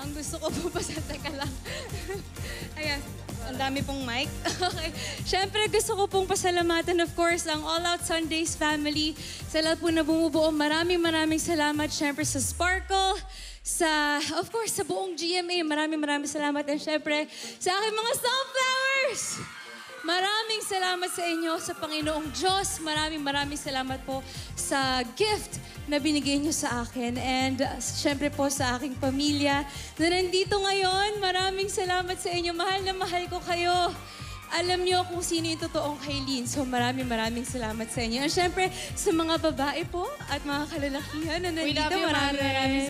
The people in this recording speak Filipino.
Ang gusto ko po pa sa teka lang. Ayan. Ang dami pong mic. Okay. Siyempre, gusto ko pong pasalamatan, of course, ang All Out Sundays family. Sa lahat po na bumubuo, maraming maraming salamat. Siyempre sa Sparkle, sa, of course, sa buong GMA. Maraming maraming salamat. And siyempre, sa aking mga sunflowers! Maraming salamat sa inyo, sa Panginoong Diyos. Maraming maraming salamat po sa gift na binigay niyo sa akin. And uh, syempre po sa aking pamilya na nandito ngayon. Maraming salamat sa inyo. Mahal na mahal ko kayo. Alam niyo kung sino yung totoong Kailin. So maraming maraming salamat sa inyo. And syempre sa mga babae po at mga kalalakihan na nandito. maraming maraming